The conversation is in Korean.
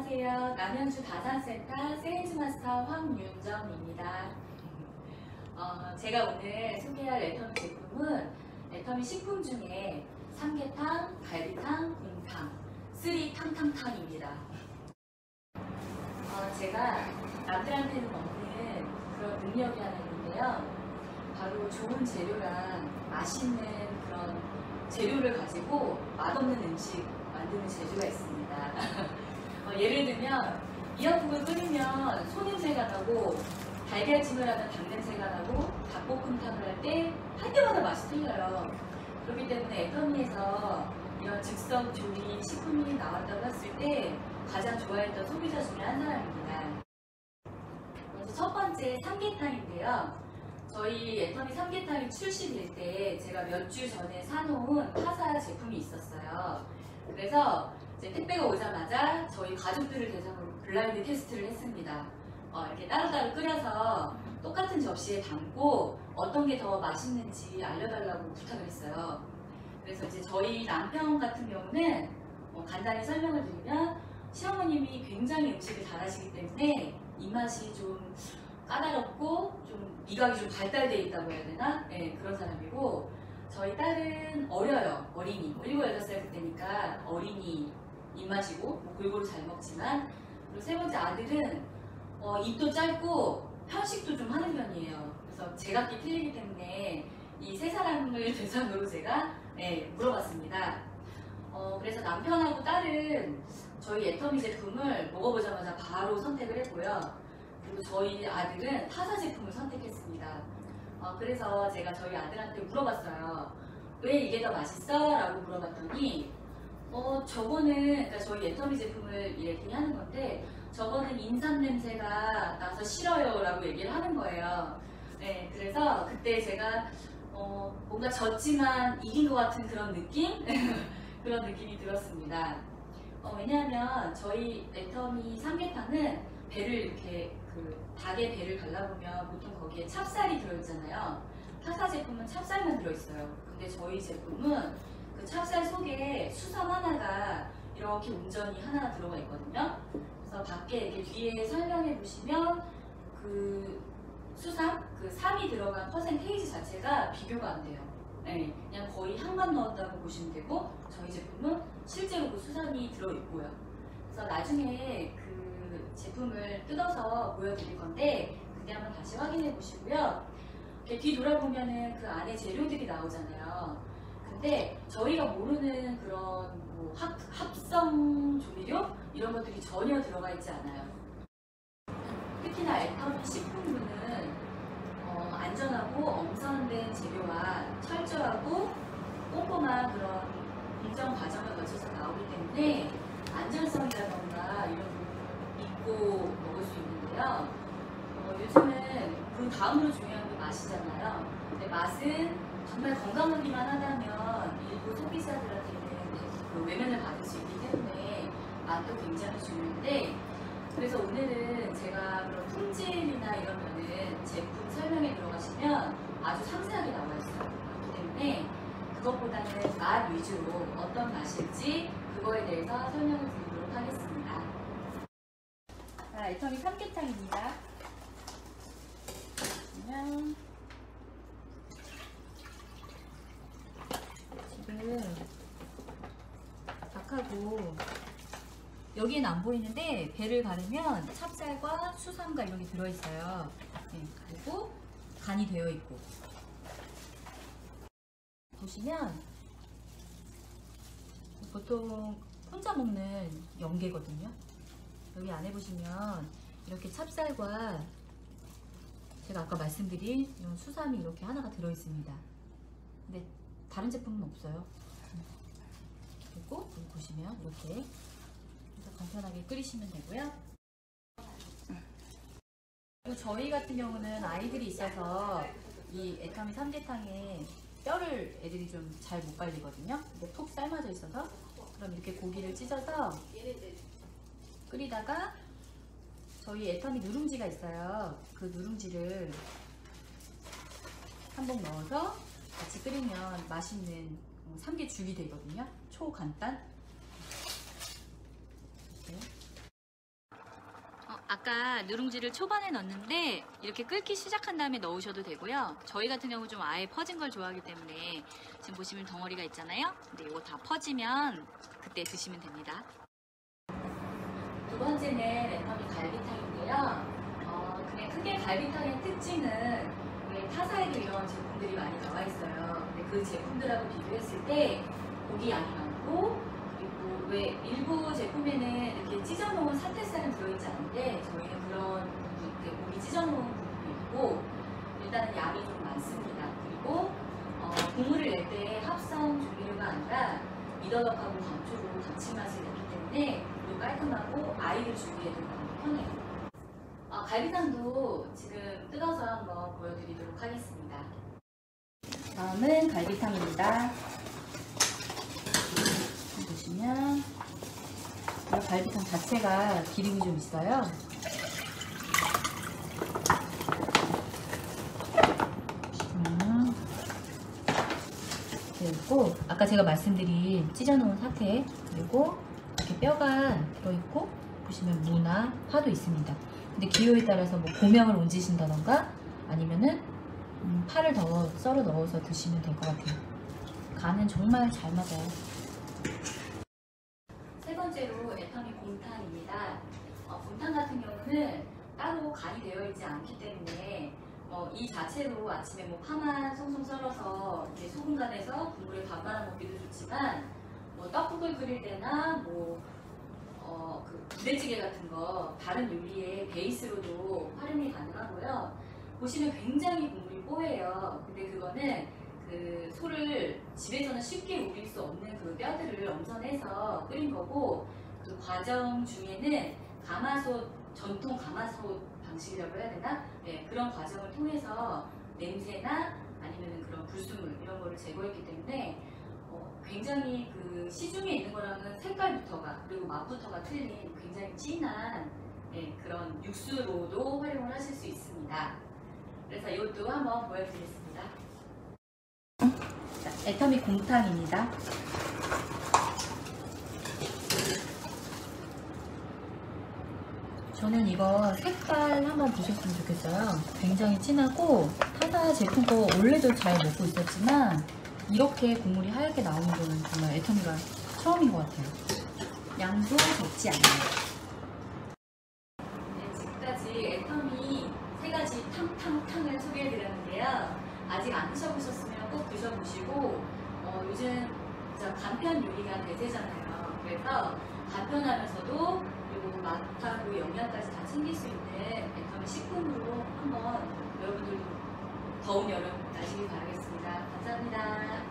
안녕하세요. 남양주 다산센터 Sales Master 황윤정입니다. 어, 제가 오늘 소개할 애터미 제품은 애터미 식품 중에 삼계탕, 갈비탕, 곰탕, three 탕탕탕입니다. 어, 제가 남들한테는 없는 그런 능력이 하나 있는데요. 바로 좋은 재료랑 맛있는 그런 재료를 가지고 맛없는 음식 만드는 재주가 있습니다. 어, 예를 들면 미역국을 끓이면 소냄새가 나고 달걀찜을 하면 닭냄새가 나고 닭볶음탕을 할 때 할 때마다 맛이 틀려요. 그렇기 때문에 애터미에서 이런 즉석 조리 식품이 나왔다고 했을 때 가장 좋아했던 소비자 중에 한 사람입니다. 먼저 첫 번째 삼계탕인데요. 저희 애터미 삼계탕이 출시될 때 제가 몇 주 전에 사놓은 파사 제품이 있었어요. 그래서 이제 택배가 오자마자 저희 가족들을 대상으로 블라인드 테스트를 했습니다. 어, 이렇게 따로따로 끓여서 똑같은 접시에 담고 어떤 게 더 맛있는지 알려달라고 부탁을 했어요. 그래서 이제 저희 남편 같은 경우는 어, 간단히 설명을 드리면 시어머님이 굉장히 음식을 잘하시기 때문에 입맛이 좀 까다롭고 좀 미각이 좀 발달되어 있다고 해야 되나? 네, 그런 사람이고 저희 딸은 어려요. 어린이. 뭐 7, 8살 그때니까 어린이 입맛이고 뭐 골고루 잘 먹지만 그리고 세 번째 아들은 어, 입도 짧고 편식도 좀 하는 편이에요. 그래서 제각기 틀리기 때문에 이 세 사람을 대상으로 제가 네, 물어봤습니다. 어, 그래서 남편하고 딸은 저희 애터미 제품을 먹어보자마자 바로 선택을 했고요. 그리고 저희 아들은 타사 제품을 선택했습니다. 어, 그래서 제가 저희 아들한테 물어봤어요. 왜 이게 더 맛있어? 라고 물어봤더니 어, 저거는 그러니까 저희 애터미 제품을 얘기하는 건데 저거는 인삼 냄새가 나서 싫어요 라고 얘기를 하는 거예요. 네, 그래서 그때 제가 어, 뭔가 졌지만 이긴 것 같은 그런 느낌? 그런 느낌이 들었습니다. 어, 왜냐하면 저희 애터미 삼계탕은 배를 이렇게 그 닭의 배를 갈라보면 보통 거기에 찹쌀이 들어있잖아요. 타사 제품은 찹쌀만 들어있어요. 근데 저희 제품은 그 찹쌀 속에 수삼 하나가 이렇게 온전히 하나 들어가 있거든요. 그래서 밖에 이렇게 뒤에 설명해 보시면 그 수삼, 그 삼이 들어간 퍼센테이지 자체가 비교가 안 돼요. 네, 그냥 거의 향만 넣었다고 보시면 되고 저희 제품은 실제로 그 수삼이 들어있고요. 그래서 나중에 그 제품을 뜯어서 보여드릴 건데 그때 한번 다시 확인해 보시고요. 이렇게 뒤 돌아보면은 그 안에 재료들이 나오잖아요. 근데 저희가 모르는 그런 뭐 합, 합성 조미료 이런 것들이 전혀 들어가 있지 않아요. 특히나 애터미 식품군은 어, 안전하고 엄선된 재료와 철저하고 꼼꼼한 그런 공정 과정을 거쳐서 나오기 때문에 안전성이라던가 이런 부분을 믿고 먹을 수 있는데요. 어, 요즘은 그 다음으로 중요한 게 맛이잖아요. 근데 맛은 정말 건강하기만 하다면 일부 소비자들한테는 그 외면을 받을 수 있기 때문에 맛도 굉장히 중요한데 그래서 오늘은 제가 그런 품질이나 이런 면은 제품 설명에 들어가시면 아주 상세하게 나와 있어요. 그렇기 때문에 그것보다는 맛 위주로 어떤 맛일지 그거에 대해서 설명을 드리도록 하겠습니다. 자, 애터미 삼계탕입니다. 그러면 지금 닭하고 여기는 안 보이는데 배를 가르면 찹쌀과 수삼과 이런 게 들어있어요. 네, 그리고 간이 되어 있고 보시면 보통 혼자 먹는 연계거든요. 여기 안에 보시면 이렇게 찹쌀과 제가 아까 말씀드린 이런 수삼이 이렇게 하나가 들어있습니다. 근데 다른 제품은 없어요. 그리고 보시면 이렇게 그래서 간편하게 끓이시면 되고요. 그리고 저희 같은 경우는 아이들이 있어서 이 애터미 삼계탕에 뼈를 애들이 좀 잘 못 발리거든요. 근데 푹 삶아져 있어서 그럼 이렇게 고기를 찢어서 끓이다가 저희 애터미 누룽지가 있어요. 그 누룽지를 한 봉 넣어서 같이 끓이면 맛있는 어, 삼계죽이 되거든요. 초간단. 아까 누룽지를 초반에 넣었는데 이렇게 끓기 시작한 다음에 넣으셔도 되고요. 저희 같은 경우 좀 아예 퍼진 걸 좋아하기 때문에 지금 보시면 덩어리가 있잖아요. 근데 이거 다 퍼지면 그때 드시면 됩니다. 두 번째는 레터미 갈비탕인데요. 어, 그냥 크게 갈비탕의 특징은 왜 타사에도 이런 제품들이 많이 나와 있어요. 근데 그 제품들하고 비교했을 때 고기 양이 많고 그리고 왜 일부 제품에는 이렇게 찢어놓은 사태살은 들어있지 않은데 저희는 그런 부분, 고기 찢어놓은 부분도 있고 일단은 양이 좀 많습니다. 그리고 어, 국물을 낼 때 합성 조미료가 아니라 미더덕하고 감초로 감칠맛을 냈기 때문에 또 깔끔하고 아이들 주기에도 너무 편해요. 어, 갈비탕도 지금 뜯어서 한번 보여드리도록 하겠습니다. 다음은 갈비탕입니다. 보시면 이 갈비탕 자체가 기름이 좀 있어요. 음, 그리고 아까 제가 말씀드린 찢어놓은 사태 그리고 뼈가 들어있고 보시면 무나 파도 있습니다. 근데 기호에 따라서 뭐 고명을 얹으신다던가 아니면은 음, 파를 더 썰어 넣어서 드시면 될 것 같아요. 간은 정말 잘 맞아요. 세 번째로 애터미 곰탕입니다. 어, 곰탕 같은 경우는 따로 간이 되어 있지 않기 때문에 어, 이 자체로 아침에 뭐 파만 송송 썰어서 이렇게 소금 간해서 국물에 밥 말아 먹기도 좋지만 뭐 떡국을 끓일 때나 뭐 어, 그 부대찌개 같은 거 다른 요리의 베이스로도 활용이 가능하고요. 보시면 굉장히 국물이 뽀해요. 근데 그거는 그 소를 집에서는 쉽게 우릴 수 없는 그 뼈들을 엄선해서 끓인 거고 그 과정 중에는 가마솥 전통 가마솥 방식이라고 해야 되나? 네, 그런 과정을 통해서 냄새나 아니면 그런 불순물 이런 거를 제거했기 때문에 어, 굉장히 그 시중에 있는 거랑은 색깔부터가 그리고 맛부터가 틀린 굉장히 진한 네, 그런 육수로도 활용을 하실 수 있습니다. 그래서 이것도 한번 보여드리겠습니다. 자, 애터미 곰탕입니다. 저는 이거 색깔 한번 보셨으면 좋겠어요. 굉장히 진하고 타사 제품 거 원래도 잘 먹고 있었지만 이렇게 국물이 하얗게 나오는 거는 정말 애터미가 처음인 것 같아요. 양도 적지 않아요. 네, 지금까지 애터미 세 가지 탕탕탕을 소개해드렸는데요. 아직 안 드셔보셨으면 꼭 드셔보시고 어, 요즘 간편 요리가 대세잖아요. 그래서 간편하면서도 그리고 맛하고 영양까지 다 챙길 수 있는 애터미 식품으로 한번 여러분들도 더운 여름 나시길 바라겠습니다. 감사합니다.